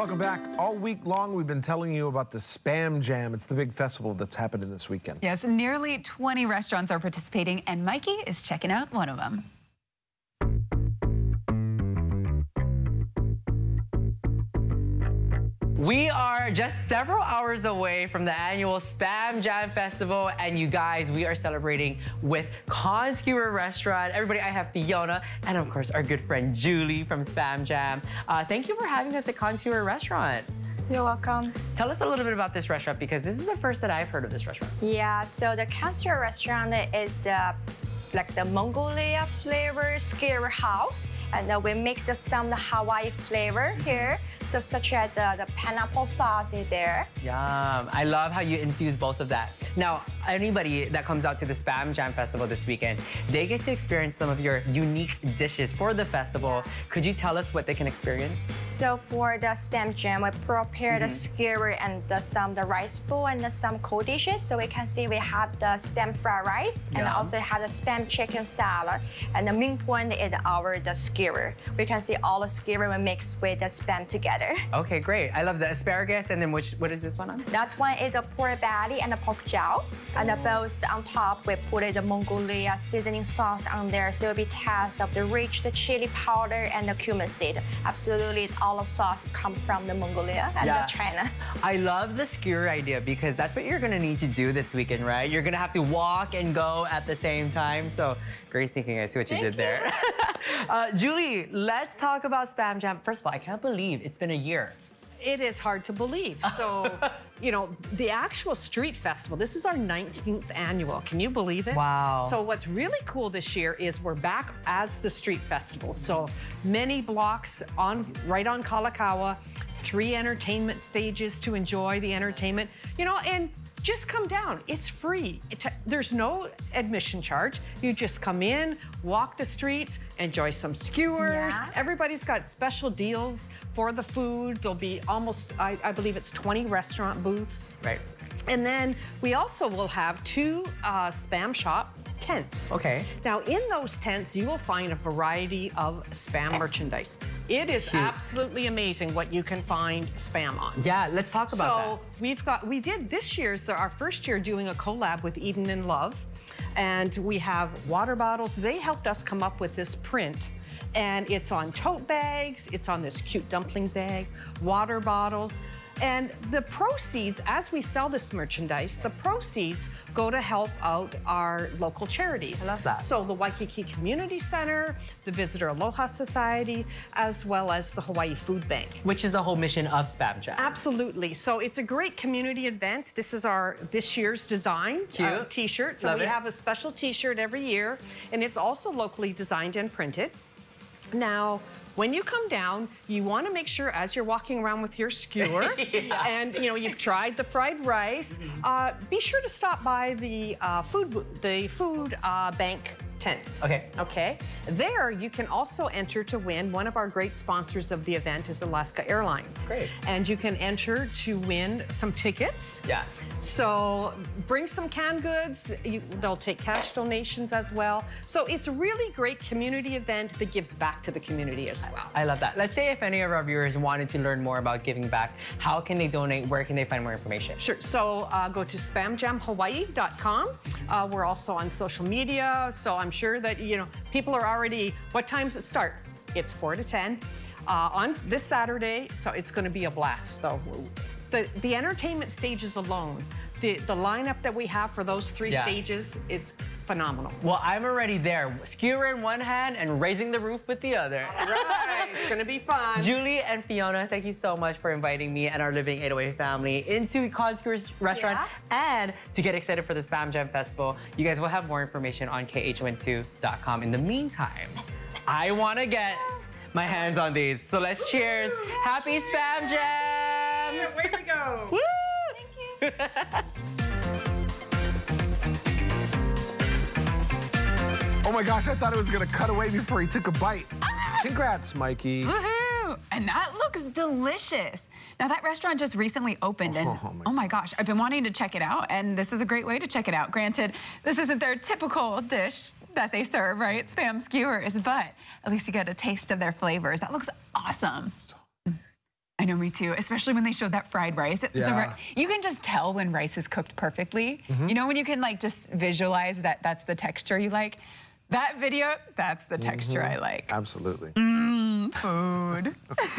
Welcome back. All week long, we've been telling you about the Spam Jam. It's the big festival that's happening this weekend. Yes, nearly 20 restaurants are participating, and Mikey is checking out one of them. We are just several hours away from the annual Spam Jam Festival, and you guys, we are celebrating with Khan Skewer Restaurant. Everybody, I have Fiona, and of course, our good friend Julie from Spam Jam. Uh, thank you for having us at Khan Skewer Restaurant. You're welcome. Tell us a little bit about this restaurant because this is the first that I've heard of this restaurant. Yeah, so the Khan Skewer Restaurant is the like the Mongolia flavor skewer house, and uh, we make the some the Hawaii flavor here. So such as the, the pineapple sauce is there. Yum. I love how you infuse both of that. Now, anybody that comes out to the Spam Jam Festival this weekend, they get to experience some of your unique dishes for the festival. Could you tell us what they can experience? So for the Spam Jam, we prepare mm -hmm. the mm-hmm. skewer and the, some the rice bowl and the, some cold dishes. So we can see we have the Spam fried rice Yum. and also have the Spam chicken salad. And the main point is our the skewer. We can see all the skewer we mix with the Spam together. Okay, great. I love the asparagus. And then which, what is this one on? That one is a pork belly and a pork jowl. And the both on top, we put the Mongolia seasoning sauce on there. So it'll be taste of the rich the chili powder and the cumin seed. Absolutely, all the sauce come from the Mongolia and yeah. the China. I love the skewer idea because that's what you're gonna need to do this weekend, right? You're gonna have to walk and go at the same time. So great thinking. I see what you Thank did you. there. uh, Julie, let's talk about Spam Jam. First of all, I can't believe it's been a year. It is hard to believe. So, you know, the actual street festival, this is our 19th annual. Can you believe it? Wow. So what's really cool this year is we're back as the street festival. So many blocks on right on Kalakaua, three entertainment stages to enjoy the entertainment. You know, and just come down. It's free. It there's no admission charge. You just come in, walk the streets, enjoy some skewers. Yeah. Everybody's got special deals for the food. There'll be almost, I, I believe it's 20 restaurant booths. Right. And then we also will have two uh, Spam Shop tents. Okay. Now in those tents, you will find a variety of Spam merchandise. It is Cute. absolutely amazing what you can find Spam on. Yeah, let's talk about so that. So we've got, we did this year's, our first year doing a collab with Eden in Love. And we have water bottles. They helped us come up with this print and it's on tote bags, it's on this cute dumpling bag, water bottles. And the proceeds, as we sell this merchandise, the proceeds go to help out our local charities. I love that. So the Waikiki Community Center, the Visitor Aloha Society, as well as the Hawaii Food Bank. Which is the whole mission of Spam Jam. Absolutely. So it's a great community event. This is our this year's design uh, t-shirt. So love we it. have a special t-shirt every year, and it's also locally designed and printed. Now, when you come down, you want to make sure as you're walking around with your skewer yeah. and you know you've tried the fried rice, uh, be sure to stop by the uh, food the food uh, bank tents. Okay. Okay. There, you can also enter to win. One of our great sponsors of the event is Alaska Airlines. Great. And you can enter to win some tickets. Yeah. So bring some canned goods. You, they'll take cash donations as well. So it's a really great community event that gives back to the community as well. I love that. Let's say if any of our viewers wanted to learn more about giving back, how can they donate? Where can they find more information? Sure. So uh, go to spamjamhawaii.com. Uh, we're also on social media. So I'm sure that, you know, people are already, what time does it start? It's 4 to 10. Uh, on this Saturday, so it's going to be a blast, though the, the entertainment stages alone, the, the lineup that we have for those three yeah. stages is phenomenal. Well, I'm already there. Skewer in one hand and raising the roof with the other. All right, it's gonna be fun. Julie and Fiona, thank you so much for inviting me and our Living 808 family into Khan Skewer's restaurant yeah. and to get excited for the Spam Jam Festival. You guys will have more information on KHON2.com. In the meantime, I wanna get my hands on these. So let's cheers. Happy Spam Jam! Way to go. Woo! Thank you. Oh my gosh, I thought it was gonna cut away before he took a bite. Ah! Congrats, Mikey. Woohoo! And that looks delicious. Now that restaurant just recently opened and oh my, oh my gosh, I've been wanting to check it out and this is a great way to check it out. Granted, this isn't their typical dish that they serve, right? Spam skewers, but at least you get a taste of their flavors. That looks awesome. I know, me too. Especially when they showed that fried rice. Yeah. The, you can just tell when rice is cooked perfectly. Mm -hmm. You know, when you can like just visualize that that's the texture you like. That video, that's the texture mm -hmm. I like. Absolutely. Mmm, food.